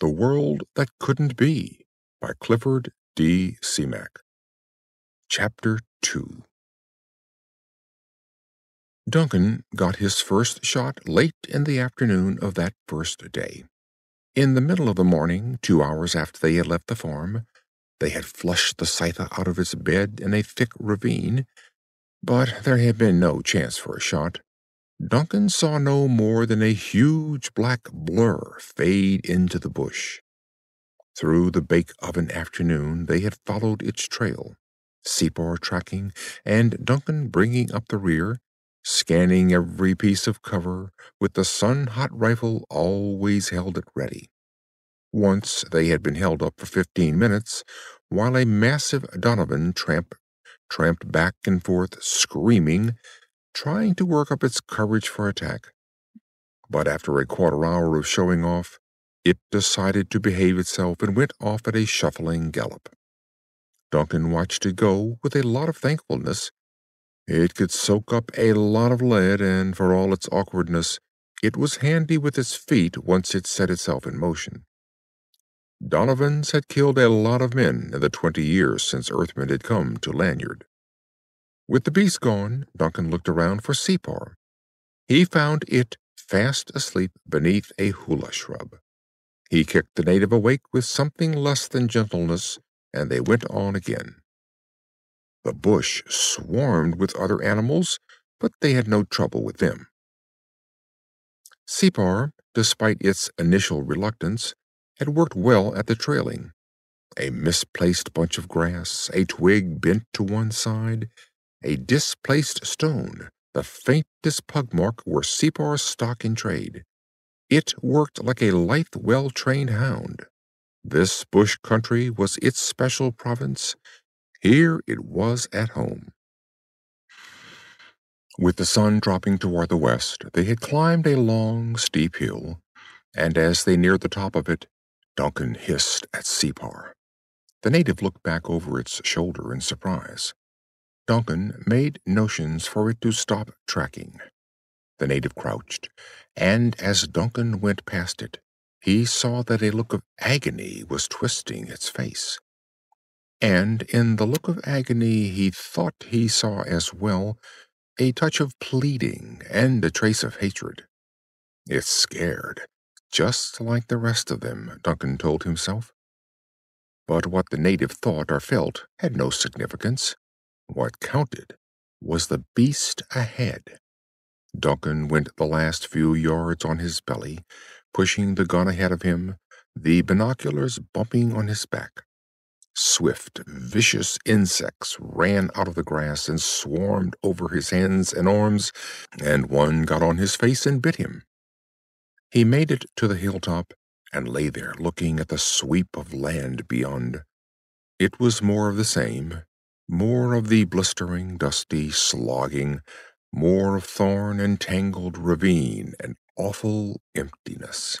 The World That Couldn't Be by Clifford D. Simak. Chapter 2 Duncan got his first shot late in the afternoon of that first day. In the middle of the morning, two hours after they had left the farm, they had flushed the Cytha out of its bed in a thick ravine, but there had been no chance for a shot. Duncan saw no more than a huge black blur fade into the bush. Through the bake oven afternoon they had followed its trail, Separ tracking and Duncan bringing up the rear, scanning every piece of cover with the sun hot rifle always held at ready. Once they had been held up for fifteen minutes while a massive Donovan tramp tramped back and forth screaming trying to work up its courage for attack. But after a quarter hour of showing off, it decided to behave itself and went off at a shuffling gallop. Duncan watched it go with a lot of thankfulness. It could soak up a lot of lead, and for all its awkwardness, it was handy with its feet once it set itself in motion. Donovans had killed a lot of men in the twenty years since Earthmen had come to Lanyard. With the beast gone, Duncan looked around for Separ. He found it fast asleep beneath a hula shrub. He kicked the native awake with something less than gentleness, and they went on again. The bush swarmed with other animals, but they had no trouble with them. Separ, despite its initial reluctance, had worked well at the trailing. A misplaced bunch of grass, a twig bent to one side, a displaced stone, the faintest pugmark were Separ's stock in trade. It worked like a lithe, well trained hound. This bush country was its special province. Here it was at home. With the sun dropping toward the west, they had climbed a long, steep hill, and as they neared the top of it, Duncan hissed at Separ. The native looked back over its shoulder in surprise. Duncan made notions for it to stop tracking. The native crouched, and as Duncan went past it, he saw that a look of agony was twisting its face. And in the look of agony he thought he saw as well a touch of pleading and a trace of hatred. It's scared, just like the rest of them, Duncan told himself. But what the native thought or felt had no significance. What counted was the beast ahead. Duncan went the last few yards on his belly, pushing the gun ahead of him, the binoculars bumping on his back. Swift, vicious insects ran out of the grass and swarmed over his hands and arms, and one got on his face and bit him. He made it to the hilltop and lay there looking at the sweep of land beyond. It was more of the same, more of the blistering, dusty slogging, more of thorn and tangled ravine and awful emptiness.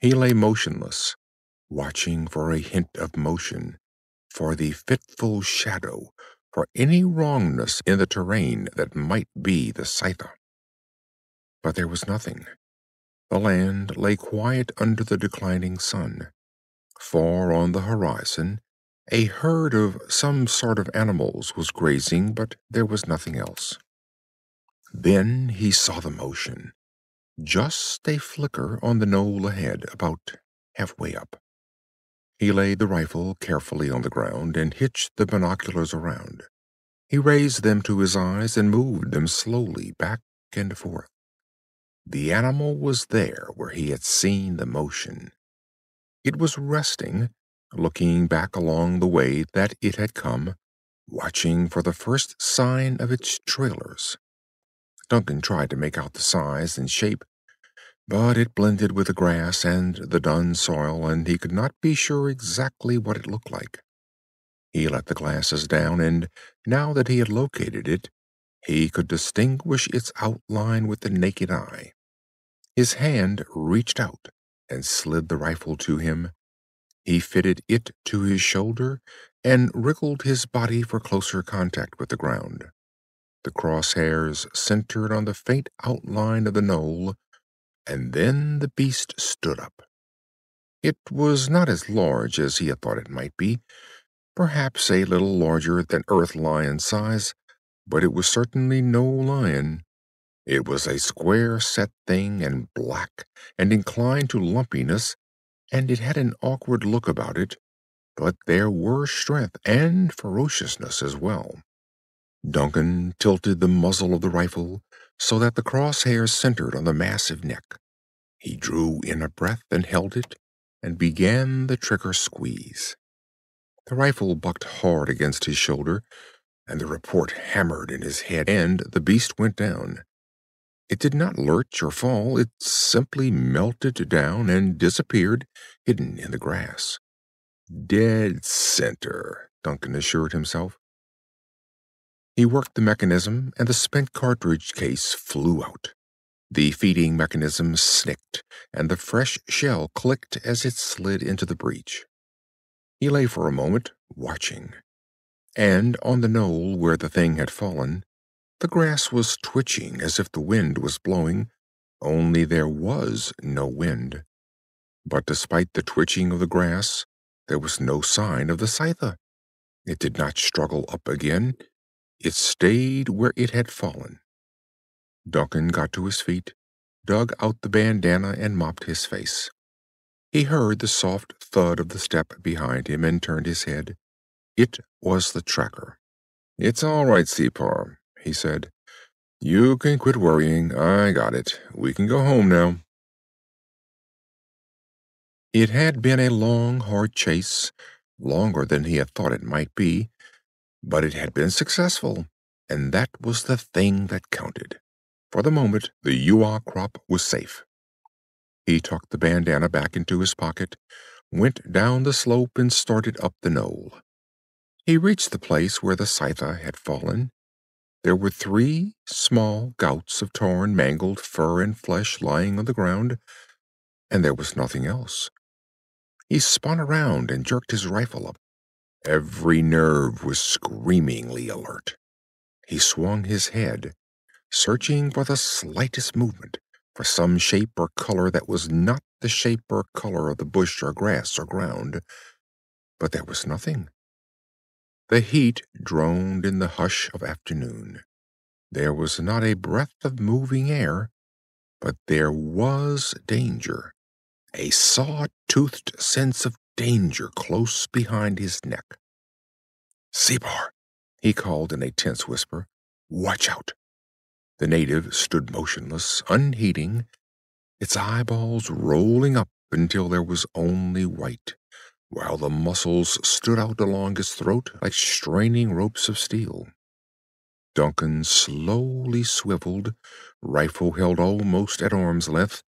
He lay motionless, watching for a hint of motion, for the fitful shadow, for any wrongness in the terrain that might be the Cytha. But there was nothing. The land lay quiet under the declining sun. Far on the horizon, a herd of some sort of animals was grazing, but there was nothing else. Then he saw the motion. Just a flicker on the knoll ahead, about halfway up. He laid the rifle carefully on the ground and hitched the binoculars around. He raised them to his eyes and moved them slowly back and forth. The animal was there where he had seen the motion. It was resting, looking back along the way that it had come, watching for the first sign of its trailers. Duncan tried to make out the size and shape, but it blended with the grass and the dun soil, and he could not be sure exactly what it looked like. He let the glasses down, and now that he had located it, he could distinguish its outline with the naked eye. His hand reached out and slid the rifle to him, he fitted it to his shoulder and wriggled his body for closer contact with the ground. The crosshairs centered on the faint outline of the knoll, and then the beast stood up. It was not as large as he had thought it might be, perhaps a little larger than Earth lion size, but it was certainly no lion. It was a square set thing and black and inclined to lumpiness, and it had an awkward look about it, but there were strength and ferociousness as well. Duncan tilted the muzzle of the rifle so that the crosshairs centered on the massive neck. He drew in a breath and held it, and began the trigger squeeze. The rifle bucked hard against his shoulder, and the report hammered in his head, and the beast went down. It did not lurch or fall, it simply melted down and disappeared, hidden in the grass. Dead center, Duncan assured himself. He worked the mechanism, and the spent cartridge case flew out. The feeding mechanism snicked, and the fresh shell clicked as it slid into the breech. He lay for a moment, watching. And on the knoll where the thing had fallen, the grass was twitching as if the wind was blowing, only there was no wind. But despite the twitching of the grass, there was no sign of the Cytha. It did not struggle up again, it stayed where it had fallen. Duncan got to his feet, dug out the bandana, and mopped his face. He heard the soft thud of the step behind him and turned his head. It was the tracker. It's all right, Separ, he said. You can quit worrying. I got it. We can go home now. It had been a long, hard chase, longer than he had thought it might be, but it had been successful, and that was the thing that counted. For the moment, the vua crop was safe. He tucked the bandana back into his pocket, went down the slope, and started up the knoll. He reached the place where the Cytha had fallen. There were three small gouts of torn, mangled fur and flesh lying on the ground, and there was nothing else. He spun around and jerked his rifle up. Every nerve was screamingly alert. He swung his head, searching for the slightest movement, for some shape or color that was not the shape or color of the bush or grass or ground. But there was nothing. The heat droned in the hush of afternoon. There was not a breath of moving air, but there was danger, a saw-toothed sense of danger close behind his neck. Separ, he called in a tense whisper, watch out. The native stood motionless, unheeding, its eyeballs rolling up until there was only white, while the muscles stood out along his throat like straining ropes of steel. Duncan slowly swiveled, rifle held almost at arm's length,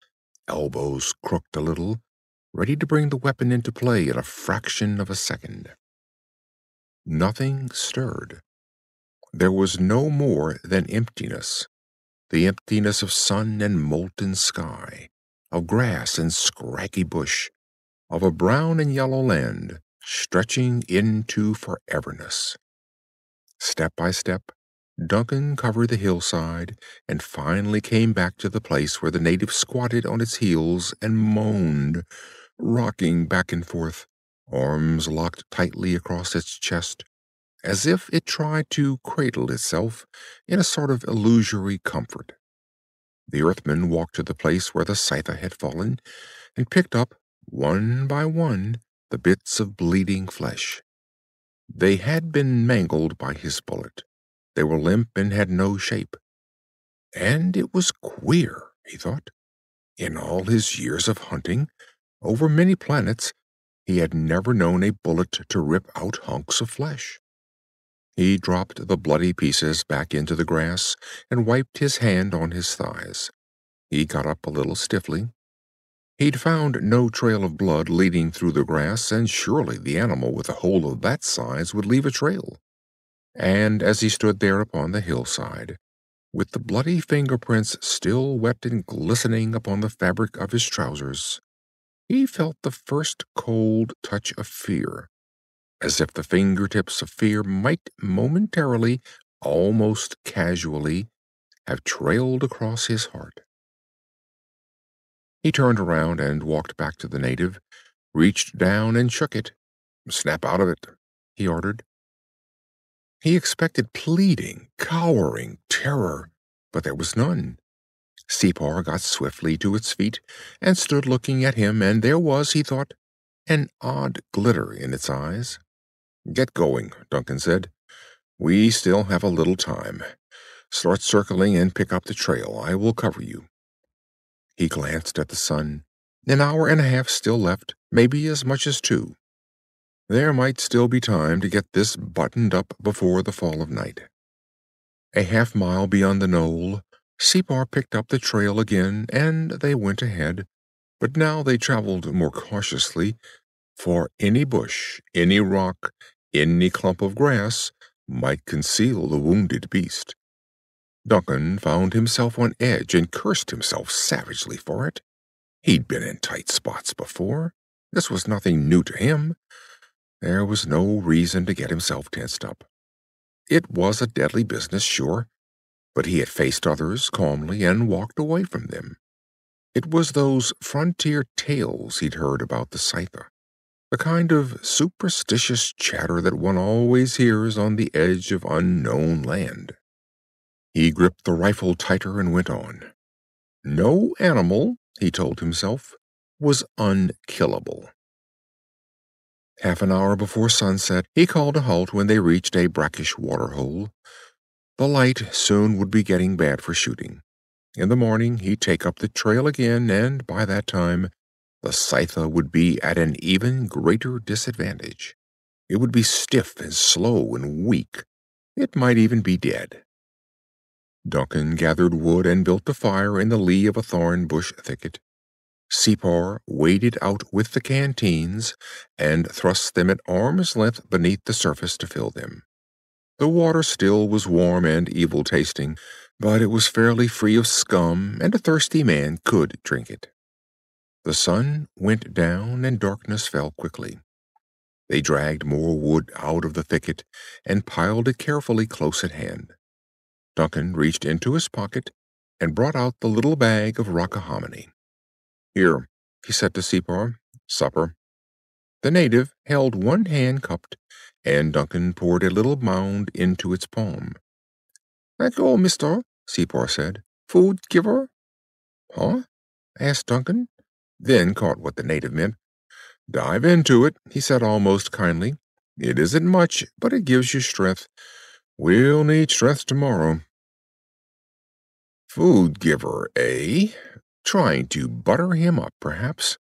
elbows crooked a little, ready to bring the weapon into play in a fraction of a second. Nothing stirred. There was no more than emptiness the emptiness of sun and molten sky, of grass and scraggy bush, of a brown and yellow land stretching into foreverness. Step by step, Duncan covered the hillside and finally came back to the place where the native squatted on its heels and moaned, rocking back and forth, arms locked tightly across its chest, as if it tried to cradle itself in a sort of illusory comfort. The Earthman walked to the place where the Cytha had fallen and picked up, one by one, the bits of bleeding flesh. They had been mangled by his bullet. They were limp and had no shape. And it was queer, he thought. In all his years of hunting, over many planets, he had never known a bullet to rip out hunks of flesh. He dropped the bloody pieces back into the grass and wiped his hand on his thighs. He got up a little stiffly. He'd found no trail of blood leading through the grass, and surely the animal with a hole of that size would leave a trail. And as he stood there upon the hillside, with the bloody fingerprints still wet and glistening upon the fabric of his trousers, he felt the first cold touch of fear, as if the fingertips of fear might momentarily, almost casually, have trailed across his heart. He turned around and walked back to the native, reached down and shook it. Snap out of it, he ordered. He expected pleading, cowering, terror, but there was none. Separ got swiftly to its feet and stood looking at him, and there was, he thought, an odd glitter in its eyes. Get going, Duncan said. We still have a little time. Start circling and pick up the trail. I will cover you. He glanced at the sun. An hour and a half still left, maybe as much as two. There might still be time to get this buttoned up before the fall of night. A half mile beyond the knoll, Separ picked up the trail again, and they went ahead, but now they traveled more cautiously, for any bush, any rock, any clump of grass might conceal the wounded beast. Duncan found himself on edge and cursed himself savagely for it. He'd been in tight spots before. This was nothing new to him. There was no reason to get himself tensed up. It was a deadly business, sure, but he had faced others calmly and walked away from them. It was those frontier tales he'd heard about the Cytha, the kind of superstitious chatter that one always hears on the edge of unknown land. He gripped the rifle tighter and went on. No animal, he told himself, was unkillable. Half an hour before sunset, he called a halt when they reached a brackish waterhole. The light soon would be getting bad for shooting. In the morning, he'd take up the trail again, and by that time, the Cytha would be at an even greater disadvantage. It would be stiff and slow and weak. It might even be dead. Duncan gathered wood and built a fire in the lee of a thorn bush thicket. Separ waded out with the canteens and thrust them at arm's length beneath the surface to fill them. The water still was warm and evil tasting, but it was fairly free of scum, and a thirsty man could drink it. The sun went down and darkness fell quickly. They dragged more wood out of the thicket and piled it carefully close at hand. Duncan reached into his pocket and brought out the little bag of rockahominy. Here, he said to Separ, supper. The native held one hand cupped, and Duncan poured a little mound into its palm. Thank you, mister, Separ said. Food giver? Huh? asked Duncan, then caught what the native meant. Dive into it, he said almost kindly. It isn't much, but it gives you strength. We'll need strength tomorrow. Food giver, eh? trying to butter him up, perhaps.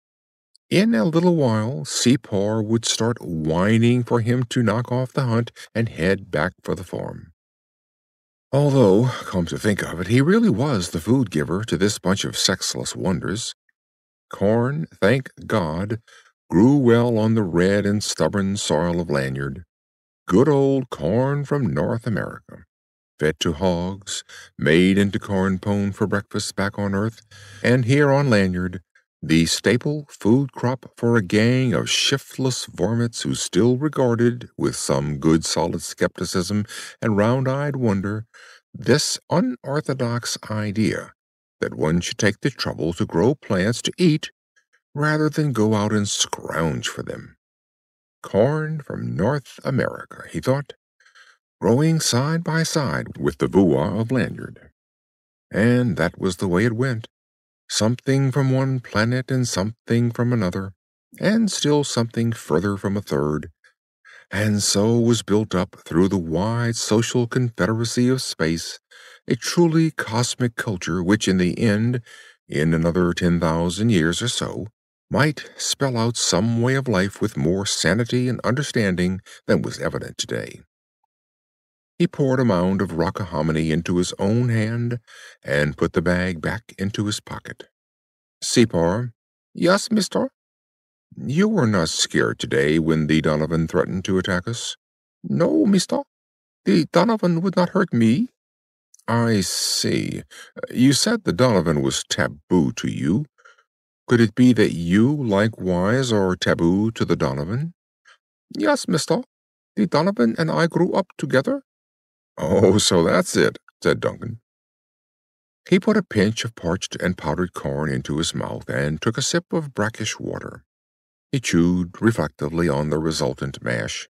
In a little while, Separ would start whining for him to knock off the hunt and head back for the farm. Although, come to think of it, he really was the food giver to this bunch of sexless wonders. Corn, thank God, grew well on the red and stubborn soil of Lanyard. Good old corn from North America fed to hogs, made into corn pone for breakfast back on Earth, and here on Lanyard, the staple food crop for a gang of shiftless varmints who still regarded, with some good solid skepticism and round eyed wonder, this unorthodox idea that one should take the trouble to grow plants to eat rather than go out and scrounge for them. Corn from North America, he thought growing side by side with the vua of Lanyard. And that was the way it went. Something from one planet and something from another, and still something further from a third, and so was built up through the wide social confederacy of space a truly cosmic culture which in the end, in another ten thousand years or so, might spell out some way of life with more sanity and understanding than was evident today. He poured a mound of rockahominy into his own hand and put the bag back into his pocket. Separ. Yes, mister? You were not scared today when the Donovan threatened to attack us? No, mister. The Donovan would not hurt me. I see. You said the Donovan was taboo to you. Could it be that you likewise are taboo to the Donovan? Yes, mister. The Donovan and I grew up together. Oh, so that's it, said Duncan. He put a pinch of parched and powdered corn into his mouth and took a sip of brackish water. He chewed reflectively on the resultant mash.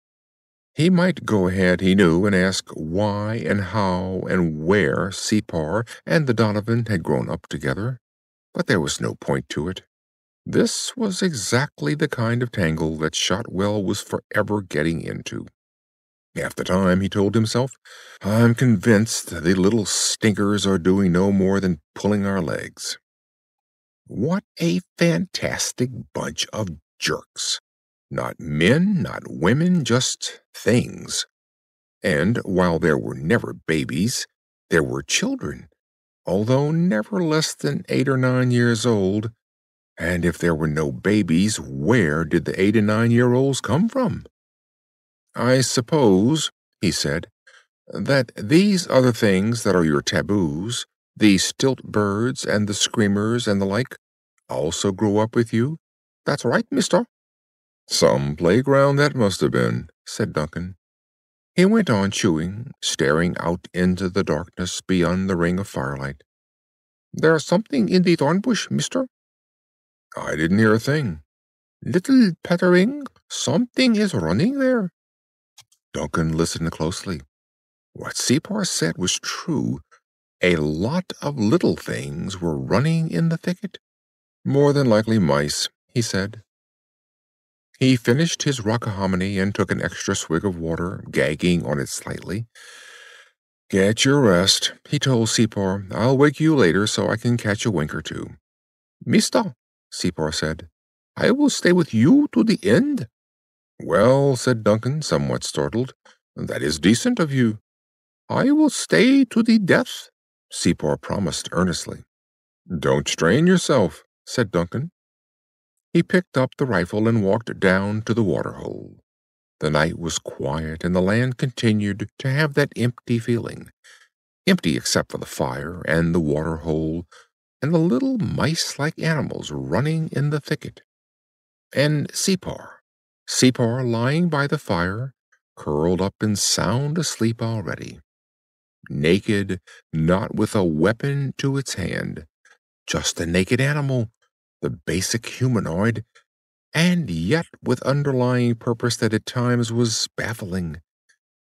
He might go ahead, he knew, and ask why and how and where Separ and the Donovan had grown up together, but there was no point to it. This was exactly the kind of tangle that Shotwell was forever getting into. Half the time, he told himself, I'm convinced the little stinkers are doing no more than pulling our legs. What a fantastic bunch of jerks! Not men, not women, just things. And while there were never babies, there were children, although never less than eight or nine years old. And if there were no babies, where did the eight and nine year olds come from? I suppose, he said, that these other things that are your taboos, the stilt birds and the screamers and the like, also grew up with you? That's right, mister. Some playground that must have been, said Duncan. He went on chewing, staring out into the darkness beyond the ring of firelight. There's something in the thorn bush, mister. I didn't hear a thing. Little pattering. Something is running there. Duncan listened closely. What Separ said was true. A lot of little things were running in the thicket. More than likely mice, he said. He finished his rockahominy and took an extra swig of water, gagging on it slightly. Get your rest, he told Separ. I'll wake you later so I can catch a wink or two. Mister, Separ said, I will stay with you to the end. Well, said Duncan, somewhat startled, that is decent of you. I will stay to the death, Separ promised earnestly. Don't strain yourself, said Duncan. He picked up the rifle and walked down to the waterhole. The night was quiet, and the land continued to have that empty feeling. Empty except for the fire and the waterhole and the little mice like animals running in the thicket. And Separ Separ lying by the fire, curled up and sound asleep already. Naked, not with a weapon to its hand, just a naked animal, the basic humanoid, and yet with underlying purpose that at times was baffling.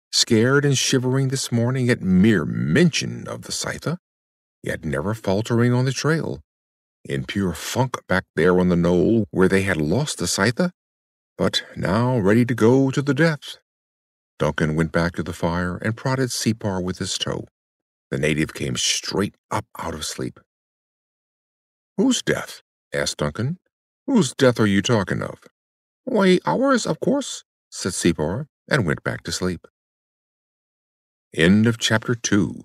Scared and shivering this morning at mere mention of the Cytha, yet never faltering on the trail. In pure funk back there on the knoll where they had lost the Cytha, but now ready to go to the death. Duncan went back to the fire and prodded Separ with his toe. The native came straight up out of sleep. Whose death? asked Duncan. Whose death are you talking of? Why, ours, of course, said Separ, and went back to sleep. End of chapter two.